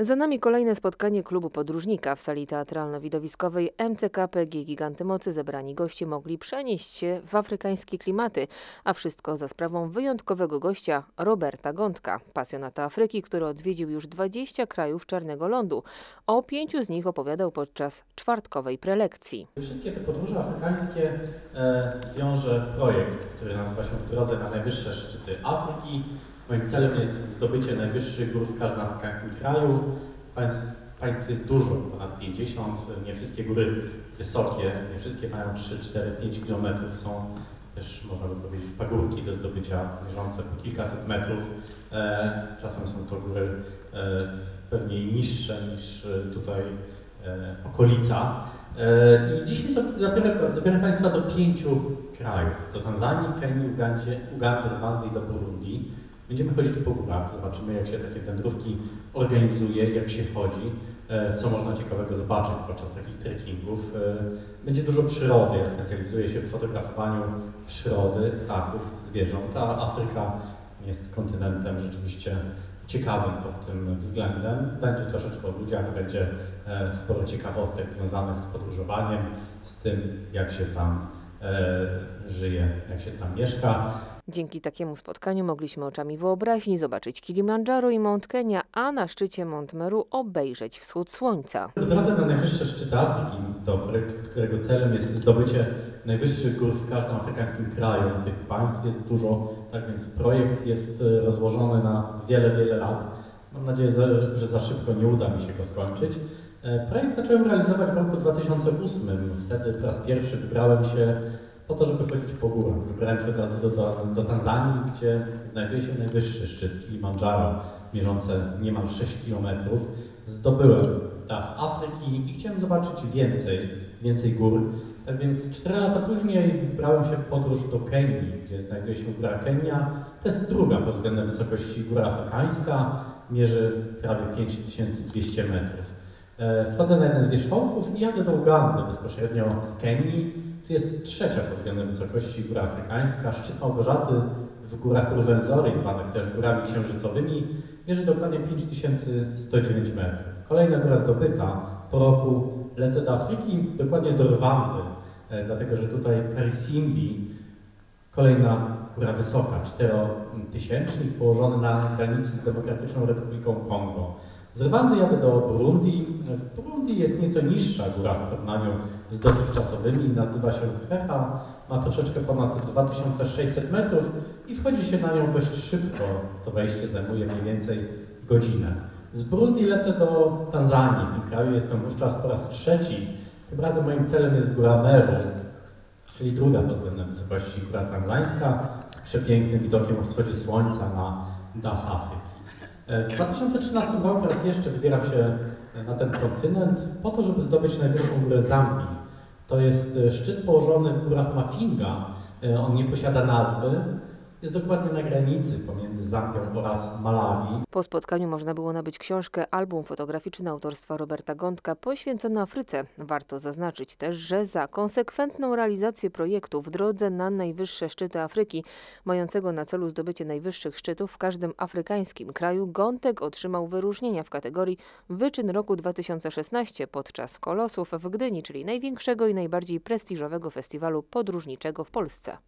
Za nami kolejne spotkanie klubu podróżnika w sali teatralno-widowiskowej MCKPG Giganty Mocy. Zebrani goście mogli przenieść się w afrykańskie klimaty, a wszystko za sprawą wyjątkowego gościa Roberta Gądka, pasjonata Afryki, który odwiedził już 20 krajów Czarnego Lądu. O pięciu z nich opowiadał podczas czwartkowej prelekcji. Wszystkie te podróże afrykańskie e, wiąże projekt, który nazywa się W drodze na najwyższe szczyty Afryki. Moim celem jest zdobycie najwyższych gór w każdym afrykańskim kraju. Państw, państw jest dużo, ponad 50. Nie wszystkie góry wysokie, nie wszystkie mają 3, 4, 5 kilometrów. Są też, można by powiedzieć, pagórki do zdobycia mierzące po kilkaset metrów. E, czasem są to góry e, pewnie niższe niż tutaj e, okolica. E, I dzisiaj zabiorę, zabiorę Państwa do pięciu krajów. Do Tanzanii, Kenii, Ugandzie, Ugandy, Rwandy i do Burundi. Będziemy chodzić po górach, zobaczymy jak się takie wędrówki organizuje, jak się chodzi, e, co można ciekawego zobaczyć podczas takich trekkingów. E, będzie dużo przyrody, ja specjalizuję się w fotografowaniu przyrody, ptaków, zwierząt, a Afryka jest kontynentem rzeczywiście ciekawym pod tym względem. Będzie troszeczkę o ludziach, będzie e, sporo ciekawostek związanych z podróżowaniem, z tym jak się tam żyje, jak się tam mieszka. Dzięki takiemu spotkaniu mogliśmy oczami wyobraźni zobaczyć Kilimandżaro i Mount Kenia, a na szczycie Mount Meru obejrzeć wschód słońca. W drodze na najwyższe szczyty Afryki, projekt, którego celem jest zdobycie najwyższych gór w każdym afrykańskim kraju. Tych państw jest dużo, tak więc projekt jest e, rozłożony na wiele, wiele lat. Mam nadzieję, że za szybko nie uda mi się go skończyć. E, projekt zacząłem realizować w roku 2008. Wtedy po raz pierwszy wybrałem się po to, żeby chodzić po górach. Wybrałem się od razu do, do, do Tanzanii, gdzie znajduje się najwyższy szczyt Kilimandżaro, mierzący niemal 6 km. Zdobyłem dach Afryki i chciałem zobaczyć więcej, więcej gór. Tak więc 4 lata później wybrałem się w podróż do Kenii, gdzie znajduje się góra Kenia. To jest druga pod względem wysokości góra afrykańska, mierzy prawie 5200 metrów. E, wchodzę na jeden z wierzchołków i jadę do Ugandy, bezpośrednio z Kenii. Tu jest trzecia pod względem wysokości góra afrykańska, szczyt Małgorzaty w górach Ruwenzori, zwanych też górami księżycowymi, mierzy dokładnie 5109 metrów. Kolejna góra zdobyta po roku lecę do Afryki, dokładnie do Rwandy, e, dlatego że tutaj Karisimbi, kolejna góra wysoka, 4000, położony na granicy z Demokratyczną Republiką Kongo. Z Rwandy jadę do Burundi. W Burundi jest nieco niższa góra w porównaniu z dotychczasowymi. Nazywa się Hecha. Ma troszeczkę ponad 2600 metrów i wchodzi się na nią dość szybko. To wejście zajmuje mniej więcej godzinę. Z Burundi lecę do Tanzanii. W tym kraju jestem wówczas po raz trzeci. Tym razem moim celem jest góra Meru, czyli druga pod względem wysokości góra tanzańska z przepięknym widokiem o wschodzie słońca na dach Afryki. W 2013 roku raz jeszcze wybieram się na ten kontynent po to, żeby zdobyć najwyższą górę Zambii. To jest e, szczyt położony w górach Mafinga. E, on nie posiada nazwy, jest dokładnie na granicy pomiędzy Zambią oraz Malawi. Po spotkaniu można było nabyć książkę, album fotograficzny autorstwa Roberta Gądka poświęcony Afryce. Warto zaznaczyć też, że za konsekwentną realizację projektu w drodze na najwyższe szczyty Afryki, mającego na celu zdobycie najwyższych szczytów w każdym afrykańskim kraju, Gątek otrzymał wyróżnienia w kategorii Wyczyn roku 2016 podczas Kolosów w Gdyni, czyli największego i najbardziej prestiżowego festiwalu podróżniczego w Polsce.